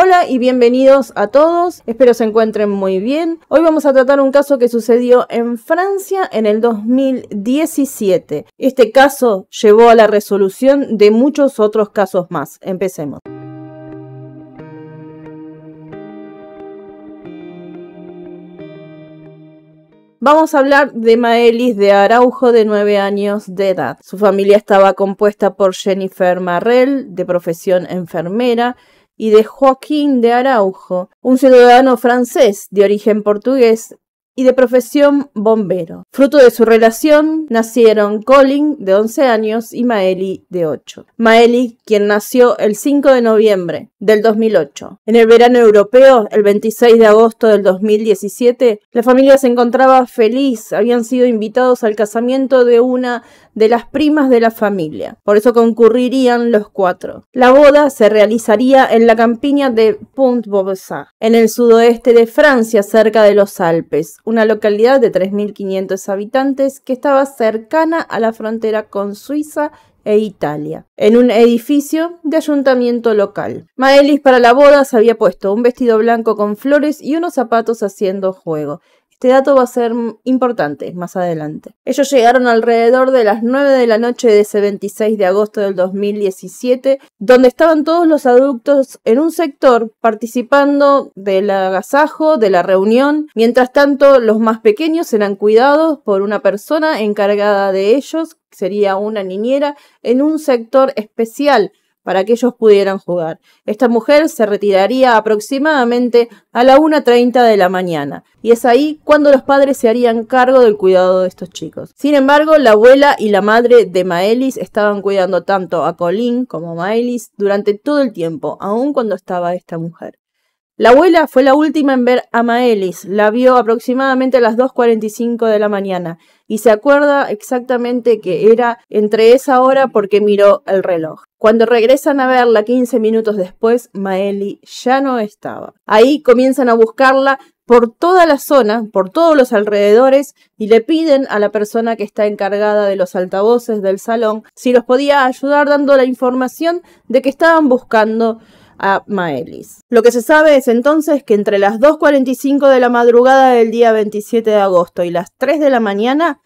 Hola y bienvenidos a todos, espero se encuentren muy bien. Hoy vamos a tratar un caso que sucedió en Francia en el 2017. Este caso llevó a la resolución de muchos otros casos más. Empecemos. Vamos a hablar de Maelis de Araujo, de 9 años de edad. Su familia estaba compuesta por Jennifer Marrell, de profesión enfermera, y de Joaquín de Araujo, un ciudadano francés de origen portugués y de profesión bombero. Fruto de su relación nacieron Colin, de 11 años, y Maeli, de 8. Maeli, quien nació el 5 de noviembre del 2008. En el verano europeo, el 26 de agosto del 2017, la familia se encontraba feliz. Habían sido invitados al casamiento de una de las primas de la familia. Por eso concurrirían los cuatro. La boda se realizaría en la campiña de Pont Beauvoisin, en el sudoeste de Francia, cerca de los Alpes una localidad de 3.500 habitantes que estaba cercana a la frontera con Suiza e Italia, en un edificio de ayuntamiento local. Maelis para la boda se había puesto un vestido blanco con flores y unos zapatos haciendo juego, este dato va a ser importante más adelante. Ellos llegaron alrededor de las 9 de la noche de ese 26 de agosto del 2017, donde estaban todos los adultos en un sector participando del agasajo, de la reunión. Mientras tanto, los más pequeños eran cuidados por una persona encargada de ellos, sería una niñera, en un sector especial para que ellos pudieran jugar. Esta mujer se retiraría aproximadamente a la 1.30 de la mañana, y es ahí cuando los padres se harían cargo del cuidado de estos chicos. Sin embargo, la abuela y la madre de Maelis estaban cuidando tanto a Colin como a Maelis durante todo el tiempo, aun cuando estaba esta mujer. La abuela fue la última en ver a Maelis, la vio aproximadamente a las 2.45 de la mañana y se acuerda exactamente que era entre esa hora porque miró el reloj. Cuando regresan a verla 15 minutos después, Maeli ya no estaba. Ahí comienzan a buscarla por toda la zona, por todos los alrededores, y le piden a la persona que está encargada de los altavoces del salón si los podía ayudar dando la información de que estaban buscando a Maelis. Lo que se sabe es entonces que entre las 2.45 de la madrugada del día 27 de agosto y las 3 de la mañana,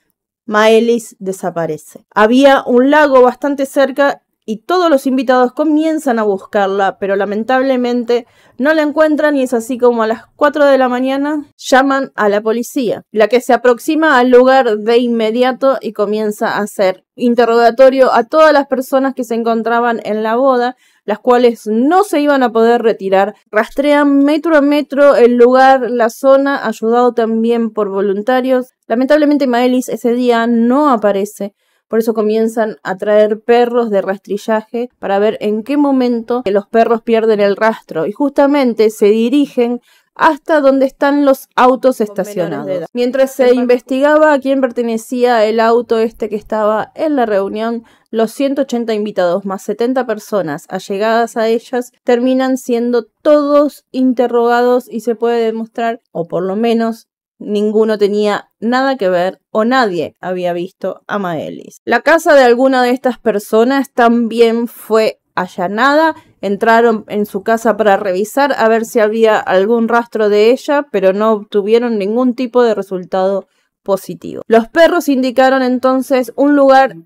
Maelis desaparece. Había un lago bastante cerca y todos los invitados comienzan a buscarla, pero lamentablemente no la encuentran y es así como a las 4 de la mañana llaman a la policía, la que se aproxima al lugar de inmediato y comienza a hacer interrogatorio a todas las personas que se encontraban en la boda las cuales no se iban a poder retirar. Rastrean metro a metro el lugar, la zona, ayudado también por voluntarios. Lamentablemente Maelis ese día no aparece. Por eso comienzan a traer perros de rastrillaje para ver en qué momento los perros pierden el rastro y justamente se dirigen hasta donde están los autos estacionados. Mientras se investigaba a quién pertenecía el auto este que estaba en la reunión, los 180 invitados más 70 personas allegadas a ellas terminan siendo todos interrogados y se puede demostrar, o por lo menos ninguno tenía nada que ver o nadie había visto a Maelis. La casa de alguna de estas personas también fue allanada, entraron en su casa para revisar a ver si había algún rastro de ella, pero no obtuvieron ningún tipo de resultado positivo. Los perros indicaron entonces un lugar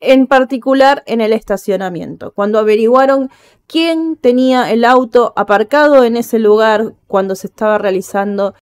en particular en el estacionamiento. Cuando averiguaron quién tenía el auto aparcado en ese lugar cuando se estaba realizando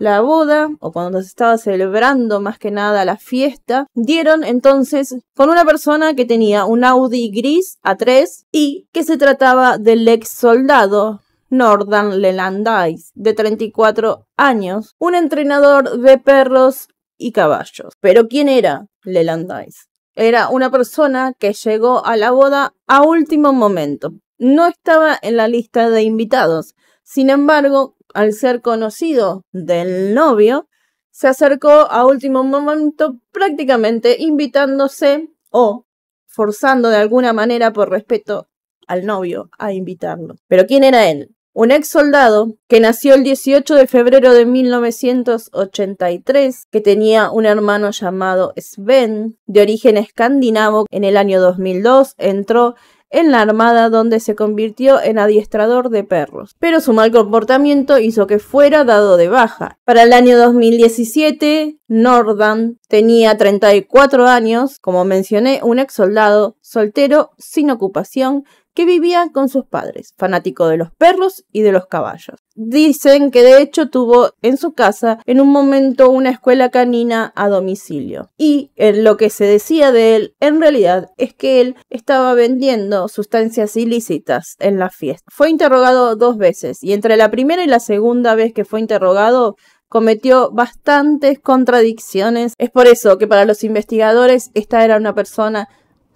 la boda o cuando se estaba celebrando más que nada la fiesta, dieron entonces con una persona que tenía un Audi gris A3 y que se trataba del ex soldado Nordan Lelandais, de 34 años, un entrenador de perros y caballos. Pero ¿quién era Lelandais? Era una persona que llegó a la boda a último momento. No estaba en la lista de invitados. Sin embargo, al ser conocido del novio, se acercó a último momento prácticamente invitándose o forzando de alguna manera por respeto al novio a invitarlo. Pero ¿quién era él? Un ex soldado que nació el 18 de febrero de 1983, que tenía un hermano llamado Sven, de origen escandinavo, en el año 2002 entró en la Armada donde se convirtió en adiestrador de perros. Pero su mal comportamiento hizo que fuera dado de baja. Para el año 2017, Nordan tenía 34 años, como mencioné, un ex soldado soltero sin ocupación que vivía con sus padres, fanático de los perros y de los caballos. Dicen que de hecho tuvo en su casa en un momento una escuela canina a domicilio. Y en lo que se decía de él en realidad es que él estaba vendiendo sustancias ilícitas en la fiesta. Fue interrogado dos veces y entre la primera y la segunda vez que fue interrogado cometió bastantes contradicciones. Es por eso que para los investigadores esta era una persona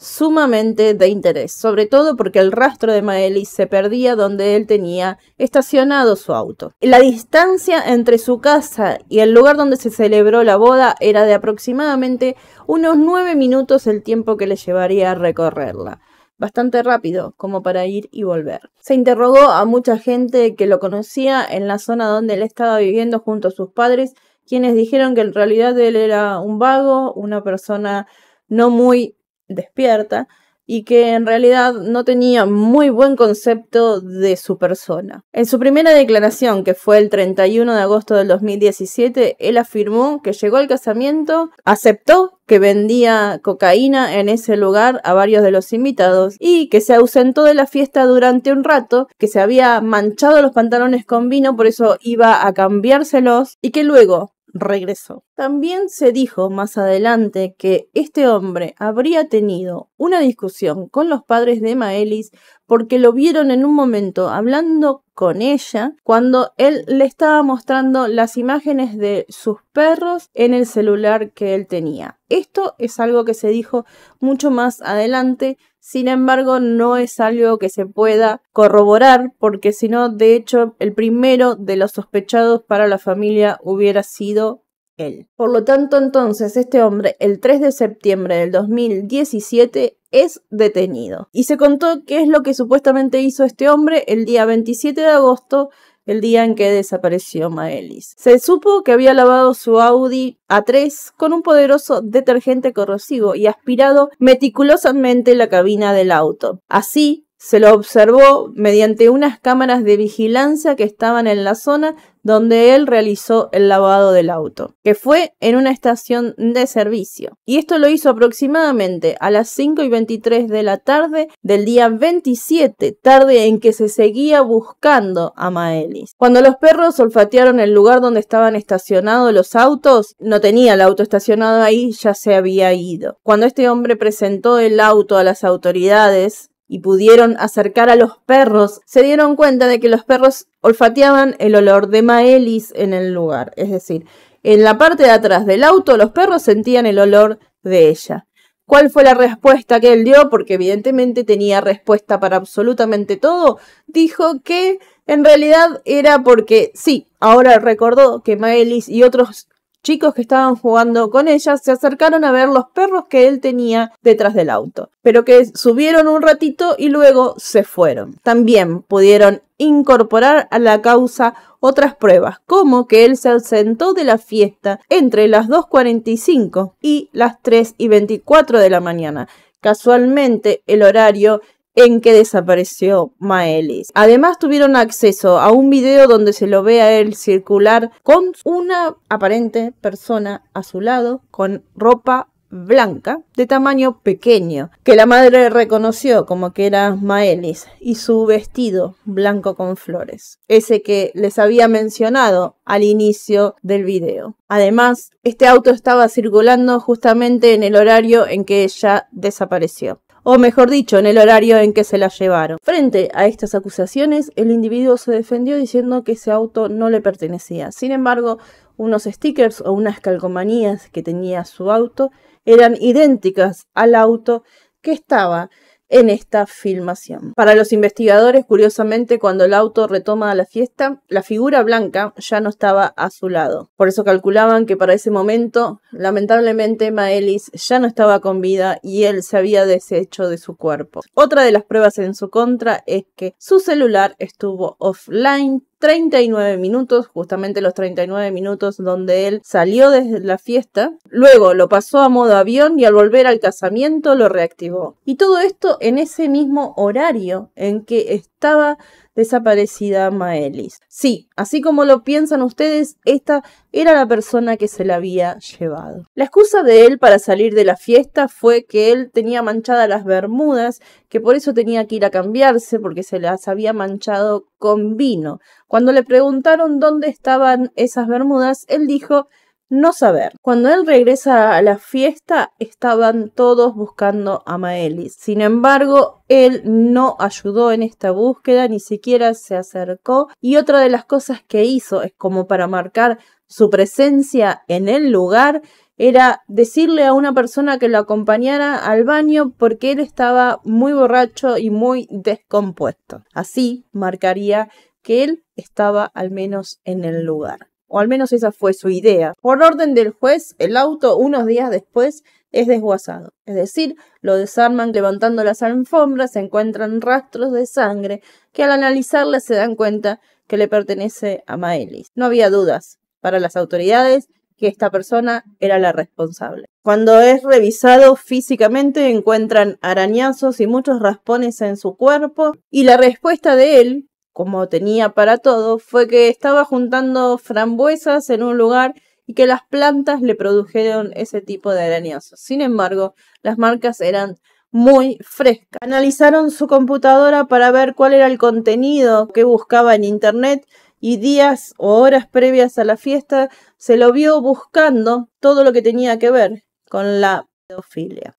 sumamente de interés, sobre todo porque el rastro de Maelis se perdía donde él tenía estacionado su auto. La distancia entre su casa y el lugar donde se celebró la boda era de aproximadamente unos nueve minutos el tiempo que le llevaría a recorrerla. Bastante rápido, como para ir y volver. Se interrogó a mucha gente que lo conocía en la zona donde él estaba viviendo junto a sus padres, quienes dijeron que en realidad él era un vago, una persona no muy despierta y que en realidad no tenía muy buen concepto de su persona. En su primera declaración, que fue el 31 de agosto del 2017, él afirmó que llegó al casamiento, aceptó que vendía cocaína en ese lugar a varios de los invitados y que se ausentó de la fiesta durante un rato, que se había manchado los pantalones con vino, por eso iba a cambiárselos y que luego regresó. También se dijo más adelante que este hombre habría tenido una discusión con los padres de Maelis porque lo vieron en un momento hablando con ella cuando él le estaba mostrando las imágenes de sus perros en el celular que él tenía. Esto es algo que se dijo mucho más adelante, sin embargo no es algo que se pueda corroborar porque si no, de hecho, el primero de los sospechados para la familia hubiera sido él. Por lo tanto, entonces, este hombre, el 3 de septiembre del 2017, es detenido. Y se contó qué es lo que supuestamente hizo este hombre el día 27 de agosto, el día en que desapareció Maelis. Se supo que había lavado su Audi A3 con un poderoso detergente corrosivo y aspirado meticulosamente la cabina del auto. Así, se lo observó mediante unas cámaras de vigilancia que estaban en la zona donde él realizó el lavado del auto, que fue en una estación de servicio. Y esto lo hizo aproximadamente a las 5 y 23 de la tarde del día 27, tarde en que se seguía buscando a Maelis. Cuando los perros olfatearon el lugar donde estaban estacionados los autos, no tenía el auto estacionado ahí, ya se había ido. Cuando este hombre presentó el auto a las autoridades, y pudieron acercar a los perros, se dieron cuenta de que los perros olfateaban el olor de Maelis en el lugar. Es decir, en la parte de atrás del auto los perros sentían el olor de ella. ¿Cuál fue la respuesta que él dio? Porque evidentemente tenía respuesta para absolutamente todo. Dijo que en realidad era porque sí, ahora recordó que Maelis y otros chicos que estaban jugando con ella se acercaron a ver los perros que él tenía detrás del auto, pero que subieron un ratito y luego se fueron. También pudieron incorporar a la causa otras pruebas, como que él se ausentó de la fiesta entre las 2.45 y las 3 y 24 de la mañana. Casualmente el horario en que desapareció Maelis. Además tuvieron acceso a un video donde se lo ve a él circular con una aparente persona a su lado con ropa blanca de tamaño pequeño, que la madre reconoció como que era Maelis, y su vestido blanco con flores, ese que les había mencionado al inicio del video. Además, este auto estaba circulando justamente en el horario en que ella desapareció o mejor dicho, en el horario en que se la llevaron. Frente a estas acusaciones, el individuo se defendió diciendo que ese auto no le pertenecía. Sin embargo, unos stickers o unas calcomanías que tenía su auto eran idénticas al auto que estaba en esta filmación. Para los investigadores, curiosamente, cuando el auto retoma la fiesta, la figura blanca ya no estaba a su lado. Por eso calculaban que para ese momento, lamentablemente, Maelis ya no estaba con vida y él se había deshecho de su cuerpo. Otra de las pruebas en su contra es que su celular estuvo offline 39 minutos, justamente los 39 minutos donde él salió desde la fiesta. Luego lo pasó a modo avión y al volver al casamiento lo reactivó. Y todo esto en ese mismo horario en que estaba desaparecida Maelis. Sí, así como lo piensan ustedes, esta era la persona que se la había llevado. La excusa de él para salir de la fiesta fue que él tenía manchadas las bermudas, que por eso tenía que ir a cambiarse porque se las había manchado con vino. Cuando le preguntaron dónde estaban esas bermudas, él dijo no saber. Cuando él regresa a la fiesta, estaban todos buscando a Maelis. Sin embargo, él no ayudó en esta búsqueda, ni siquiera se acercó. Y otra de las cosas que hizo es como para marcar su presencia en el lugar, era decirle a una persona que lo acompañara al baño porque él estaba muy borracho y muy descompuesto. Así marcaría que él estaba al menos en el lugar o al menos esa fue su idea. Por orden del juez, el auto unos días después es desguazado, es decir, lo desarman levantando las alfombras, se encuentran rastros de sangre que al analizarla se dan cuenta que le pertenece a Maelis. No había dudas para las autoridades que esta persona era la responsable. Cuando es revisado físicamente encuentran arañazos y muchos raspones en su cuerpo y la respuesta de él como tenía para todo, fue que estaba juntando frambuesas en un lugar y que las plantas le produjeron ese tipo de arañazos. Sin embargo, las marcas eran muy frescas. Analizaron su computadora para ver cuál era el contenido que buscaba en internet y días o horas previas a la fiesta se lo vio buscando todo lo que tenía que ver con la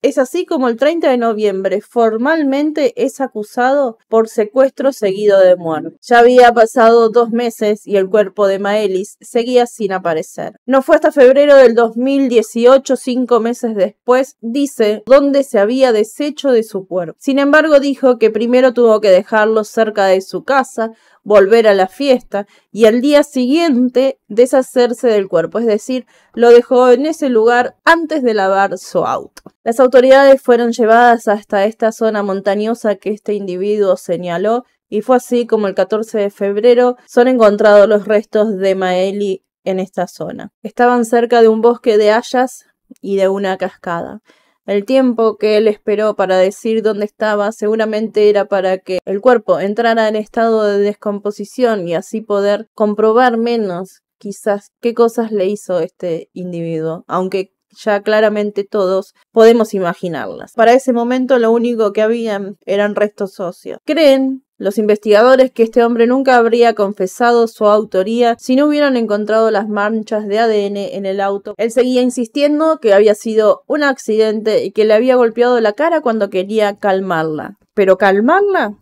es así como el 30 de noviembre formalmente es acusado por secuestro seguido de muerte. Ya había pasado dos meses y el cuerpo de Maelis seguía sin aparecer. No fue hasta febrero del 2018, cinco meses después, dice dónde se había deshecho de su cuerpo. Sin embargo, dijo que primero tuvo que dejarlo cerca de su casa volver a la fiesta y al día siguiente deshacerse del cuerpo, es decir, lo dejó en ese lugar antes de lavar su auto. Las autoridades fueron llevadas hasta esta zona montañosa que este individuo señaló y fue así como el 14 de febrero son encontrados los restos de Maeli en esta zona. Estaban cerca de un bosque de hayas y de una cascada. El tiempo que él esperó para decir dónde estaba seguramente era para que el cuerpo entrara en estado de descomposición y así poder comprobar menos quizás qué cosas le hizo este individuo, aunque ya claramente todos podemos imaginarlas. Para ese momento lo único que habían eran restos óseos. Creen los investigadores que este hombre nunca habría confesado su autoría si no hubieran encontrado las manchas de ADN en el auto. Él seguía insistiendo que había sido un accidente y que le había golpeado la cara cuando quería calmarla. Pero calmarla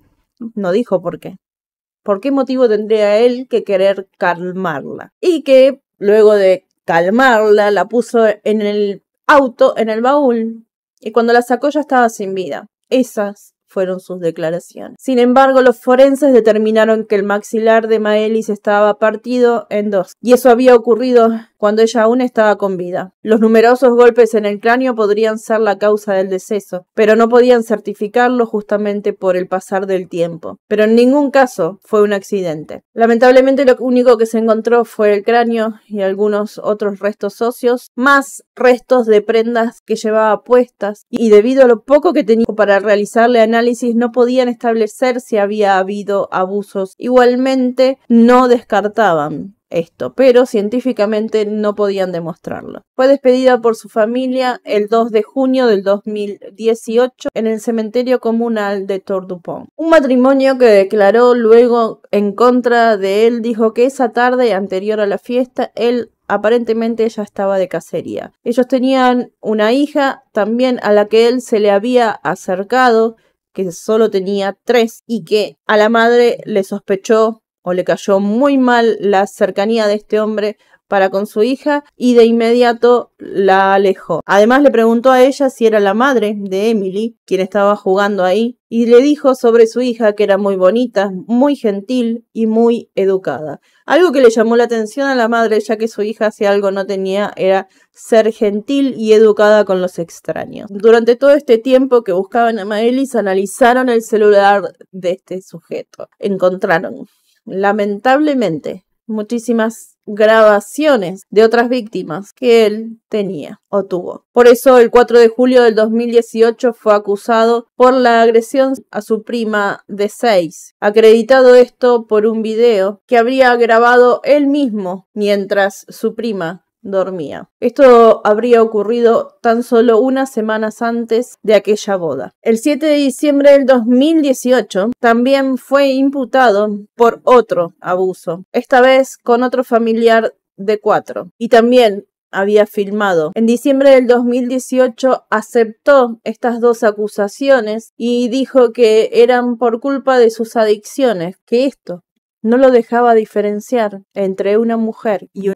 no dijo por qué. ¿Por qué motivo tendría él que querer calmarla? Y que luego de calmarla la puso en el auto, en el baúl, y cuando la sacó ya estaba sin vida. Esas fueron sus declaraciones. Sin embargo, los forenses determinaron que el maxilar de Maelis estaba partido en dos, y eso había ocurrido cuando ella aún estaba con vida. Los numerosos golpes en el cráneo podrían ser la causa del deceso, pero no podían certificarlo justamente por el pasar del tiempo. Pero en ningún caso fue un accidente. Lamentablemente lo único que se encontró fue el cráneo y algunos otros restos óseos, más restos de prendas que llevaba puestas, y debido a lo poco que tenía para realizarle análisis no podían establecer si había habido abusos. Igualmente, no descartaban esto, pero científicamente no podían demostrarlo. Fue despedida por su familia el 2 de junio del 2018 en el cementerio comunal de Tordupont. Un matrimonio que declaró luego en contra de él dijo que esa tarde anterior a la fiesta él aparentemente ya estaba de cacería. Ellos tenían una hija también a la que él se le había acercado que solo tenía tres y que a la madre le sospechó o le cayó muy mal la cercanía de este hombre para con su hija y de inmediato la alejó. Además le preguntó a ella si era la madre de Emily, quien estaba jugando ahí, y le dijo sobre su hija que era muy bonita, muy gentil y muy educada. Algo que le llamó la atención a la madre, ya que su hija si algo no tenía era ser gentil y educada con los extraños. Durante todo este tiempo que buscaban a Maelis, analizaron el celular de este sujeto. Encontraron lamentablemente, muchísimas grabaciones de otras víctimas que él tenía o tuvo. Por eso el 4 de julio del 2018 fue acusado por la agresión a su prima de 6, acreditado esto por un video que habría grabado él mismo mientras su prima dormía. Esto habría ocurrido tan solo unas semanas antes de aquella boda. El 7 de diciembre del 2018 también fue imputado por otro abuso, esta vez con otro familiar de cuatro, y también había filmado. En diciembre del 2018 aceptó estas dos acusaciones y dijo que eran por culpa de sus adicciones, que esto no lo dejaba diferenciar entre una mujer y un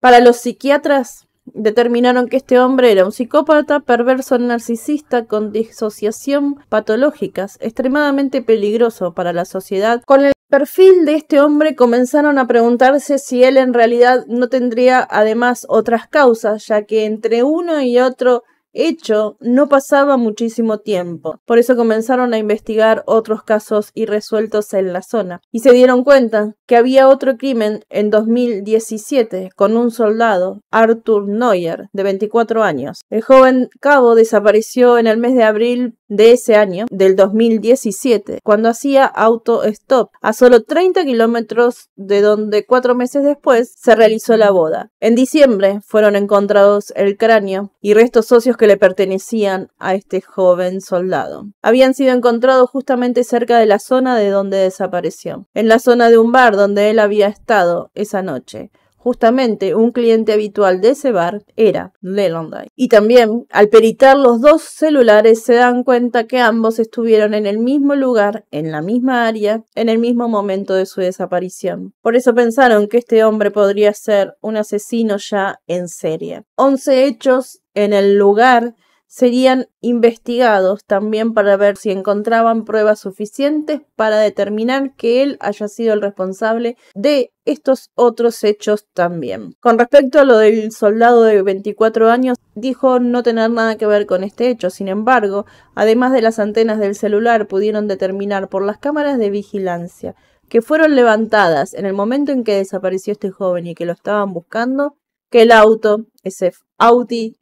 para los psiquiatras, determinaron que este hombre era un psicópata, perverso, narcisista, con disociación patológicas, extremadamente peligroso para la sociedad. Con el perfil de este hombre comenzaron a preguntarse si él en realidad no tendría además otras causas, ya que entre uno y otro hecho no pasaba muchísimo tiempo. Por eso comenzaron a investigar otros casos irresueltos en la zona y se dieron cuenta que había otro crimen en 2017 con un soldado, Arthur Neuer, de 24 años. El joven cabo desapareció en el mes de abril de ese año, del 2017, cuando hacía auto-stop a solo 30 kilómetros de donde cuatro meses después se realizó la boda. En diciembre fueron encontrados el cráneo y restos socios que le pertenecían a este joven soldado. Habían sido encontrados justamente cerca de la zona de donde desapareció, en la zona de un bar donde él había estado esa noche. Justamente un cliente habitual de ese bar era Lelandai. Y también, al peritar los dos celulares, se dan cuenta que ambos estuvieron en el mismo lugar, en la misma área, en el mismo momento de su desaparición. Por eso pensaron que este hombre podría ser un asesino ya en serie. Once hechos en el lugar serían investigados también para ver si encontraban pruebas suficientes para determinar que él haya sido el responsable de estos otros hechos también. Con respecto a lo del soldado de 24 años, dijo no tener nada que ver con este hecho. Sin embargo, además de las antenas del celular, pudieron determinar por las cámaras de vigilancia que fueron levantadas en el momento en que desapareció este joven y que lo estaban buscando, que el auto, ese Audi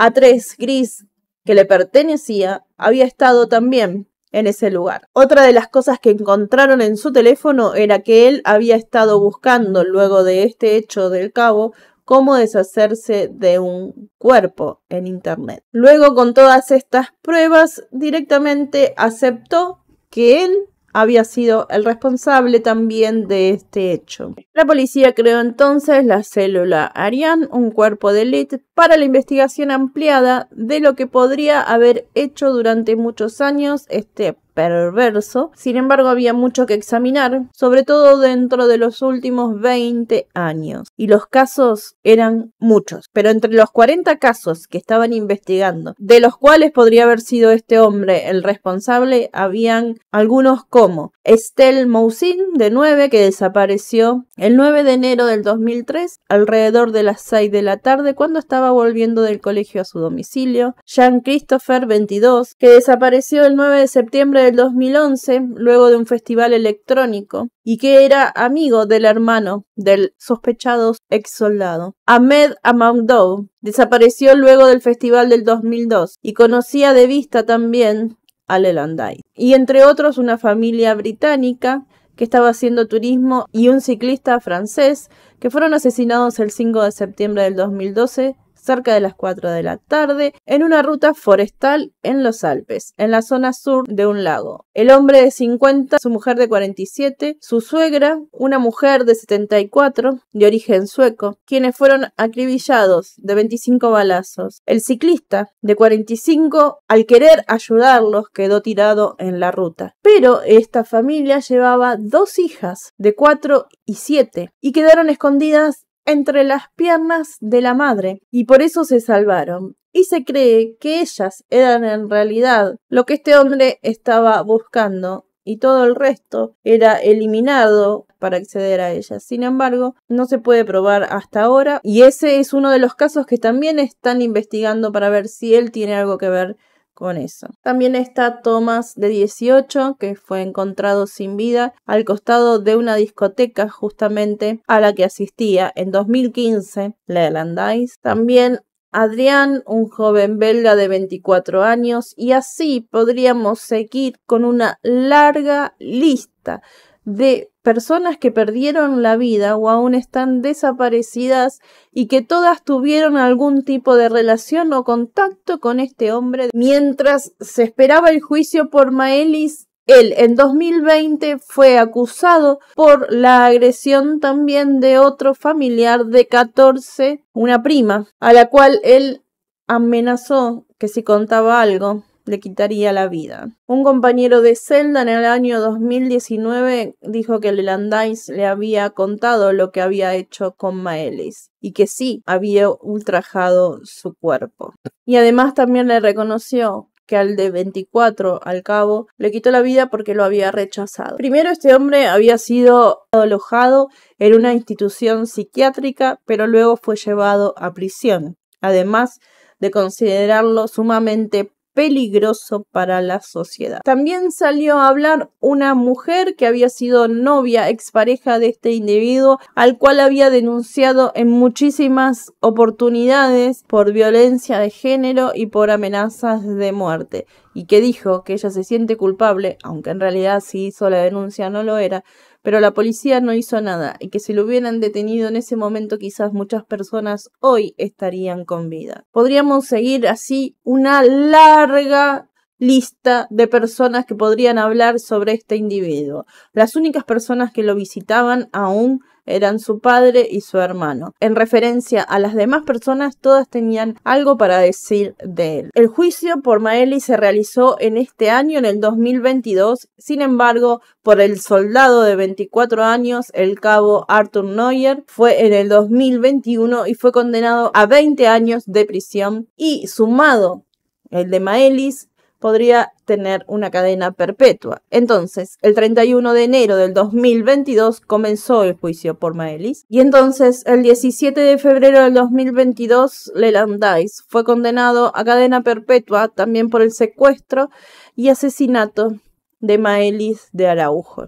A3 gris que le pertenecía había estado también en ese lugar. Otra de las cosas que encontraron en su teléfono era que él había estado buscando luego de este hecho del cabo cómo deshacerse de un cuerpo en Internet. Luego con todas estas pruebas directamente aceptó que él había sido el responsable también de este hecho. La policía creó entonces la célula Ariane, un cuerpo de élite, para la investigación ampliada de lo que podría haber hecho durante muchos años este perverso. Sin embargo, había mucho que examinar, sobre todo dentro de los últimos 20 años. Y los casos eran muchos. Pero entre los 40 casos que estaban investigando, de los cuales podría haber sido este hombre el responsable, habían algunos como Estelle Moussin, de 9, que desapareció el 9 de enero del 2003, alrededor de las 6 de la tarde, cuando estaba volviendo del colegio a su domicilio. Jean Christopher, 22, que desapareció el 9 de septiembre del 2011, luego de un festival electrónico, y que era amigo del hermano del sospechado ex soldado. Ahmed Amadou desapareció luego del festival del 2002 y conocía de vista también a Lelandai. Y entre otros una familia británica que estaba haciendo turismo y un ciclista francés que fueron asesinados el 5 de septiembre del 2012 cerca de las 4 de la tarde, en una ruta forestal en los Alpes, en la zona sur de un lago. El hombre de 50, su mujer de 47, su suegra, una mujer de 74, de origen sueco, quienes fueron acribillados de 25 balazos. El ciclista, de 45, al querer ayudarlos, quedó tirado en la ruta. Pero esta familia llevaba dos hijas, de 4 y 7, y quedaron escondidas entre las piernas de la madre y por eso se salvaron. Y se cree que ellas eran en realidad lo que este hombre estaba buscando y todo el resto era eliminado para acceder a ellas. Sin embargo, no se puede probar hasta ahora y ese es uno de los casos que también están investigando para ver si él tiene algo que ver con eso. También está Thomas de 18, que fue encontrado sin vida al costado de una discoteca justamente a la que asistía en 2015, Lelandais. También Adrián, un joven belga de 24 años, y así podríamos seguir con una larga lista de personas que perdieron la vida o aún están desaparecidas y que todas tuvieron algún tipo de relación o contacto con este hombre mientras se esperaba el juicio por Maelis él en 2020 fue acusado por la agresión también de otro familiar de 14, una prima, a la cual él amenazó que si contaba algo le quitaría la vida. Un compañero de celda en el año 2019 dijo que Lelandais le había contado lo que había hecho con Maelis y que sí había ultrajado su cuerpo. Y además también le reconoció que al de 24 al cabo le quitó la vida porque lo había rechazado. Primero este hombre había sido alojado en una institución psiquiátrica, pero luego fue llevado a prisión, además de considerarlo sumamente peligroso para la sociedad. También salió a hablar una mujer que había sido novia, expareja de este individuo, al cual había denunciado en muchísimas oportunidades por violencia de género y por amenazas de muerte, y que dijo que ella se siente culpable, aunque en realidad si hizo la denuncia no lo era, pero la policía no hizo nada y que si lo hubieran detenido en ese momento quizás muchas personas hoy estarían con vida. Podríamos seguir así una larga lista de personas que podrían hablar sobre este individuo. Las únicas personas que lo visitaban aún eran su padre y su hermano. En referencia a las demás personas, todas tenían algo para decir de él. El juicio por Maeli se realizó en este año, en el 2022. Sin embargo, por el soldado de 24 años, el cabo Arthur Neuer, fue en el 2021 y fue condenado a 20 años de prisión y sumado el de Maelis podría tener una cadena perpetua. Entonces, el 31 de enero del 2022 comenzó el juicio por Maelis y entonces el 17 de febrero del 2022 Leland Dice fue condenado a cadena perpetua también por el secuestro y asesinato de Maelis de Araujo.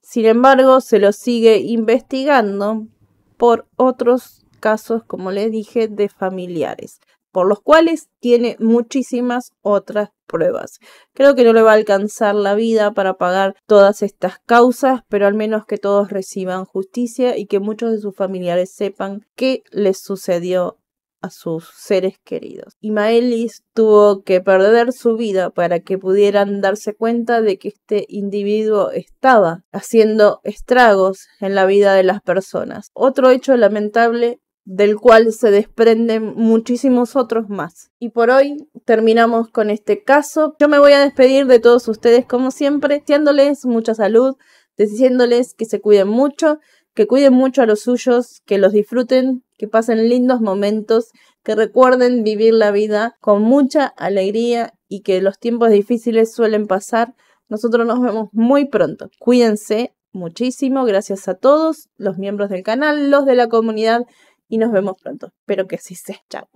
Sin embargo, se lo sigue investigando por otros casos, como les dije, de familiares por los cuales tiene muchísimas otras pruebas. Creo que no le va a alcanzar la vida para pagar todas estas causas, pero al menos que todos reciban justicia y que muchos de sus familiares sepan qué les sucedió a sus seres queridos. Y Maelis tuvo que perder su vida para que pudieran darse cuenta de que este individuo estaba haciendo estragos en la vida de las personas. Otro hecho lamentable del cual se desprenden muchísimos otros más. Y por hoy terminamos con este caso. Yo me voy a despedir de todos ustedes como siempre, deseándoles mucha salud, diciéndoles que se cuiden mucho, que cuiden mucho a los suyos, que los disfruten, que pasen lindos momentos, que recuerden vivir la vida con mucha alegría y que los tiempos difíciles suelen pasar. Nosotros nos vemos muy pronto. Cuídense muchísimo. Gracias a todos los miembros del canal, los de la comunidad y nos vemos pronto. Espero que así sea. Chao.